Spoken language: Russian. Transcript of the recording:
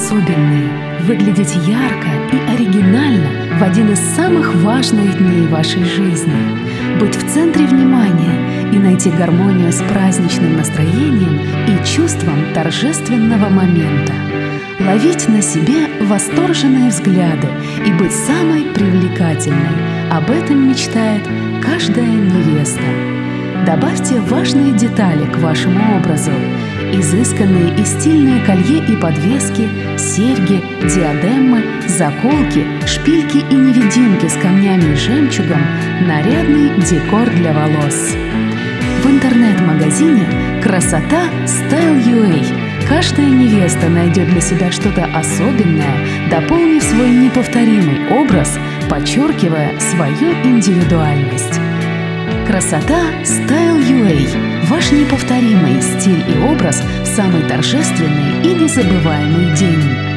особенной, выглядеть ярко и оригинально в один из самых важных дней вашей жизни, быть в центре внимания и найти гармонию с праздничным настроением и чувством торжественного момента. Ловить на себе восторженные взгляды и быть самой привлекательной. Об этом мечтает каждая невеста. Добавьте важные детали к вашему образу. Изысканные и стильные колье и подвески, серьги, диадемы, заколки, шпильки и невидимки с камнями и жемчугом, нарядный декор для волос. В интернет-магазине «Красота Style UA» каждая невеста найдет для себя что-то особенное, дополнив свой неповторимый образ, подчеркивая свою индивидуальность. Красота Style UA. Ваш неповторимый стиль и образ в самый торжественный и незабываемый день.